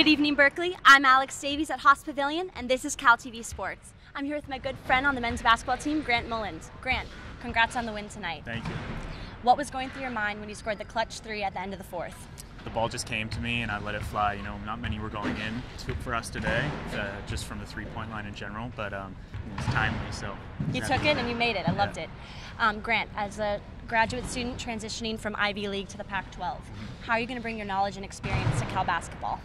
Good evening, Berkeley. I'm Alex Davies at Haas Pavilion, and this is Cal TV Sports. I'm here with my good friend on the men's basketball team, Grant Mullins. Grant, congrats on the win tonight. Thank you. What was going through your mind when you scored the clutch three at the end of the fourth? The ball just came to me and I let it fly. You know, not many were going in to, for us today, uh, just from the three-point line in general. But um, it was timely, so you took it and you made it. I loved it. Um, Grant, as a graduate student transitioning from Ivy League to the Pac-12, mm-hmm. how are you going to bring your knowledge and experience to Cal basketball?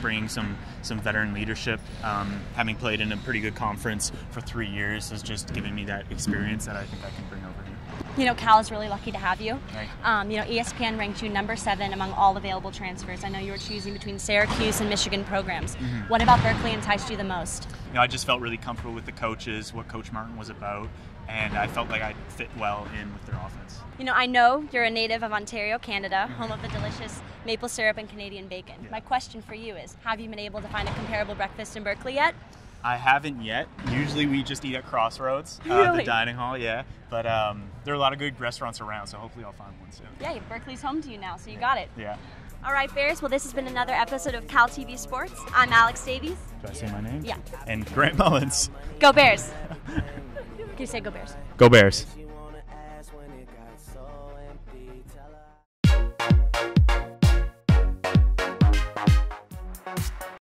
Bringing some some veteran leadership. Um, having played in a pretty good conference for three years has just given me that experience that I think I can bring over here. You know, Cal is really lucky to have you. Um, you know, ESPN ranked you number seven among all available transfers. I know you were choosing between Syracuse and Michigan programs. Mm-hmm. What about Berkeley enticed you the most? You know, I just felt really comfortable with the coaches, what Coach Martin was about, and I felt like I fit well in with their offense. You know, I know you're a native of Ontario, Canada, home of the delicious maple syrup and Canadian bacon. Yeah. My question for you is Have you been able to find a comparable breakfast in Berkeley yet? I haven't yet. Usually we just eat at Crossroads, uh, really? the dining hall, yeah. But um, there are a lot of good restaurants around, so hopefully I'll find one soon. Yeah, Berkeley's home to you now, so you yeah. got it. Yeah. All right, Bears. Well, this has been another episode of Cal TV Sports. I'm Alex Davies. Do I say my name? Yeah. And Grant Mullins. Go Bears. Can you say Go Bears? Go Bears.